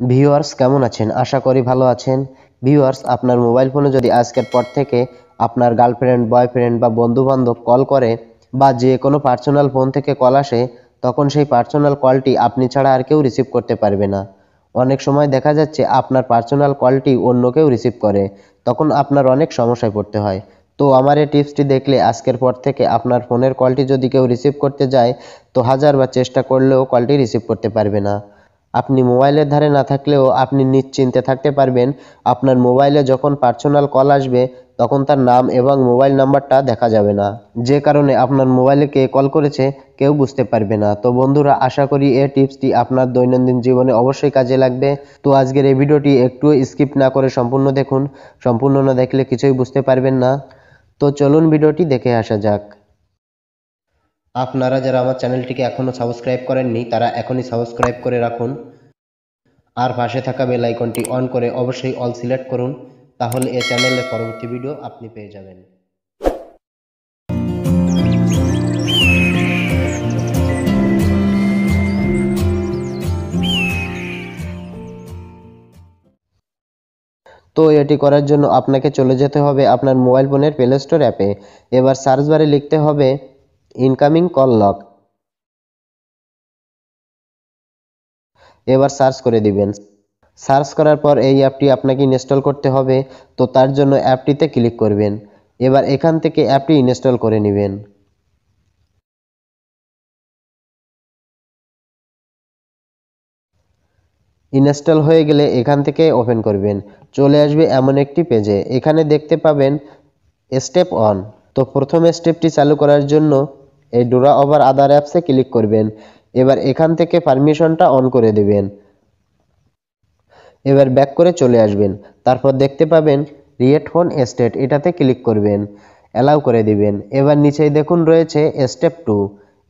Viewers কেমন আছেন? আশা করি ভালো আছেন। ভিউয়ার্স আপনার মোবাইল ফোনে যদি আজকের পর থেকে আপনার গার্লফ্রেন্ড বয়ফ্রেন্ড বা বন্ধু বান্ধব কল করে বা যে কোনো পার্সোনাল ফোন থেকে কল আসে, তখন সেই পার্সোনাল কলটি আপনি ছাড়া আর কেউ রিসিভ করতে পারবে না। অনেক সময় দেখা যাচ্ছে আপনার পার্সোনাল কলটি অন্য কেউ রিসিভ করে, তখন আপনার অনেক সমস্যায় পড়তে হয়। তো আমার এই টিপসটি দেখলে আজকের পর থেকে আপনার ফোনের কলটি যদি কেউ রিসিভ করতে যায়, তো হাজারবার চেষ্টা করলেও কলটি রিসিভ করতে পারবে না। আপনি মোবাইলের ধারে না থাকলেও আপনি নিশ্চিন্তে থাকতে পারবেন। আপনার মোবাইলে যখন পার্সোনাল কল আসবে, তখন তার নাম এবং মোবাইল নাম্বারটা দেখা যাবে না। যে কারণে আপনার মোবাইলে কে কল করেছে, কেউ বুঝতে পারবে না। তো বন্ধুরা, আশা করি এই টিপসটি আপনার দৈনন্দিন জীবনে অবশ্যই কাজে লাগবে। তো আজকের এই ভিডিওটি একটু স্কিপ না করে সম্পূর্ণ দেখুন। সম্পূর্ণ না দেখলে কিছুই বুঝতে পারবেন না। তো চলুন ভিডিওটি দেখে আসা যাক। আপনারা যারা আমার চ্যানেলটিকে এখনও সাবস্ক্রাইব করেননি, তারা এখনই সাবস্ক্রাইব করে রাখুন। আর পাশে থাকা বেল আইকনটি অন করে অবশ্যই অল সিলেক্ট করুন, তাহলে এই চ্যানেলের পরবর্তী ভিডিও আপনি পেয়ে যাবেন। তো এটি করার জন্য আপনাকে চলে যেতে হবে আপনার মোবাইল ফোনের প্লে স্টোর অ্যাপে। এবার সার্চ বারে লিখতে হবে ইনকামিং কল লক এবার সার্চ করে দিবেন। সার্চ করার পর এই অ্যাপটি আপনাকে ইনস্টল করতে হবে, তো তার জন্য অ্যাপটিতে ক্লিক করবেন। এবার এখান থেকে অ্যাপটি ইনস্টল করে নেবেন। ইনস্টল হয়ে গেলে এখান থেকে ওপেন করবেন। চলে আসবে এমন একটি পেজে এখানে দেখতে পাবেন স্টেপ অন তো প্রথম স্টেপটি চালু করার জন্য এই ডোরা ওভার আদার অ্যাপসে ক্লিক করবেন। এবার এখান থেকে পারমিশনটা অন করে দেবেন। এবার ব্যাক করে চলে আসবেন। তারপর দেখতে পাবেন রিয়েট ফোন স্টেট, এটাতে ক্লিক করবেন। অ্যালাউ করে দিবেন। এবার নিচেই দেখুন রয়েছে স্টেপ টু।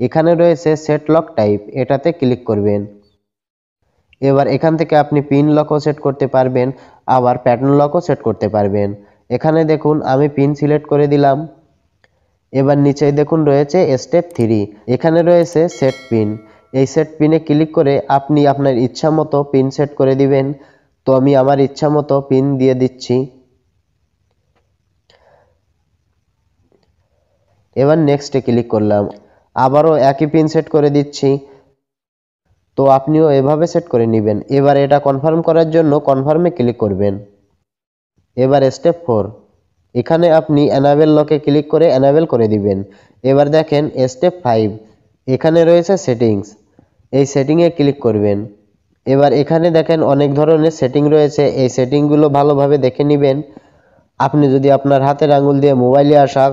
এখানে রয়েছে সেট লক টাইপ, এটাতে ক্লিক করবেন। এবার এখান থেকে আপনি পিন লকও সেট করতে পারবেন, আবার প্যাটার্ন লকও সেট করতে পারবেন। এখানে দেখুন, আমি পিন সিলেক্ট করে দিলাম। এবার নিচেই দেখুন রয়েছে স্টেপ থ্রি এখানে রয়েছে সেট পিন এই সেট পিনে ক্লিক করে আপনি আপনার ইচ্ছা মতো পিন সেট করে দিবেন। তো আমি আমার ইচ্ছা মতো পিন দিয়ে দিচ্ছি। এবার নেক্সটে ক্লিক করলাম। আবারও একই পিন সেট করে দিচ্ছি। তো আপনিও এভাবে সেট করে নেবেন। এবার এটা কনফার্ম করার জন্য কনফার্মে ক্লিক করবেন। এবার স্টেপ ফোর এখানে আপনি অ্যানাবেল লকে ক্লিক করে অ্যানাবেল করে দিবেন। এবার দেখেন স্টেপ ফাইভ এখানে রয়েছে সেটিংস এই সেটিংয়ে ক্লিক করবেন। এবার এখানে দেখেন অনেক ধরনের সেটিং রয়েছে। এই সেটিংগুলো ভালোভাবে দেখে নেবেন। আপনি যদি আপনার হাতের আঙুল দিয়ে মোবাইলে আসা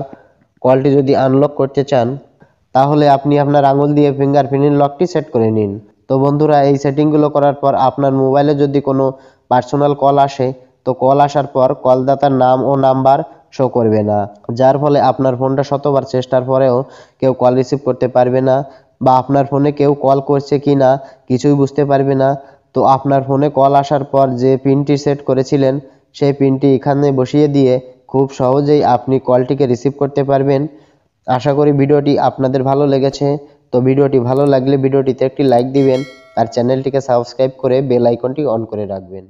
কলটি যদি আনলক করতে চান, তাহলে আপনি আপনার আঙুল দিয়ে ফিঙ্গারপ্রিন্ট লকটি সেট করে নিন। তো বন্ধুরা, এই সেটিংগুলো করার পর আপনার মোবাইলে যদি কোনো পার্সোনাল কল আসে তো কল আসার পর কলদাতার নাম ও নাম্বার শো করবে না। যার ফলে আপনার ফোনটা শতবার চেষ্টার পরেও কেউ কল রিসিভ করতে পারবে না বা আপনার ফোনে কেউ কল করছে কি না কিছুই বুঝতে পারবে না। তো আপনার ফোনে কল আসার পর যে পিনটি সেট করেছিলেন, সেই পিনটি এখানে বসিয়ে দিয়ে খুব সহজেই আপনি কলটিকে রিসিভ করতে পারবেন। আশা করি ভিডিওটি আপনাদের ভালো লেগেছে। তো ভিডিওটি ভালো লাগলে ভিডিওটিতে একটি লাইক দিবেন আর চ্যানেলটিকে সাবস্ক্রাইব করে বেল আইকনটি অন করে রাখবেন।